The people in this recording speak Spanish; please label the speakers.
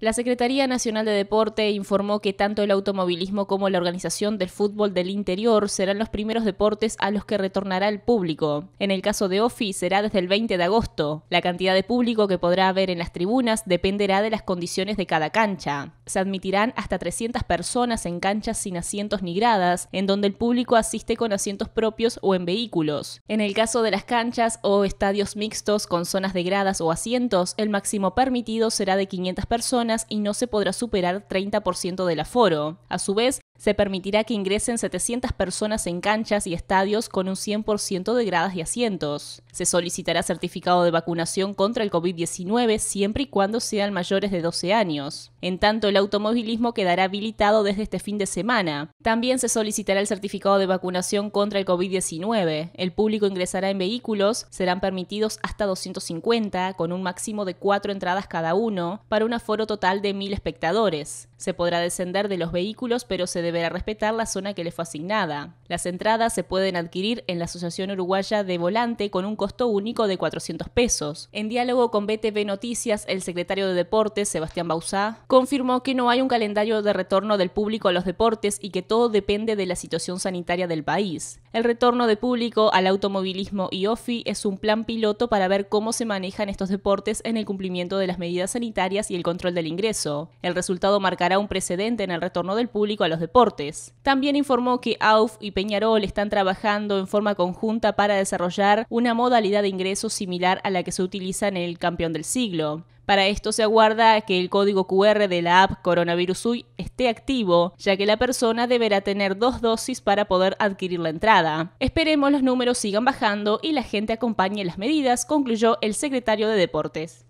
Speaker 1: La Secretaría Nacional de Deporte informó que tanto el automovilismo como la organización del fútbol del interior serán los primeros deportes a los que retornará el público. En el caso de OFI será desde el 20 de agosto. La cantidad de público que podrá haber en las tribunas dependerá de las condiciones de cada cancha. Se admitirán hasta 300 personas en canchas sin asientos ni gradas, en donde el público asiste con asientos propios o en vehículos. En el caso de las canchas o estadios mixtos con zonas de gradas o asientos, el máximo permitido será de 500 personas y no se podrá superar 30% del aforo. A su vez, se permitirá que ingresen 700 personas en canchas y estadios con un 100% de gradas y asientos. Se solicitará certificado de vacunación contra el COVID-19 siempre y cuando sean mayores de 12 años. En tanto, el automovilismo quedará habilitado desde este fin de semana. También se solicitará el certificado de vacunación contra el COVID-19. El público ingresará en vehículos, serán permitidos hasta 250, con un máximo de 4 entradas cada uno, para un aforo total de 1.000 espectadores. Se podrá descender de los vehículos, pero se deberá respetar la zona que le fue asignada. Las entradas se pueden adquirir en la Asociación Uruguaya de Volante con un costo único de 400 pesos. En diálogo con BTV Noticias, el secretario de Deportes, Sebastián Bausá, confirmó que no hay un calendario de retorno del público a los deportes y que todo depende de la situación sanitaria del país. El retorno de público al automovilismo y OFI es un plan piloto para ver cómo se manejan estos deportes en el cumplimiento de las medidas sanitarias y el control del ingreso. El resultado marcará un precedente en el retorno del público a los también informó que AUF y Peñarol están trabajando en forma conjunta para desarrollar una modalidad de ingreso similar a la que se utiliza en el campeón del siglo. Para esto se aguarda que el código QR de la app Coronavirus UI esté activo, ya que la persona deberá tener dos dosis para poder adquirir la entrada. Esperemos los números sigan bajando y la gente acompañe las medidas, concluyó el secretario de Deportes.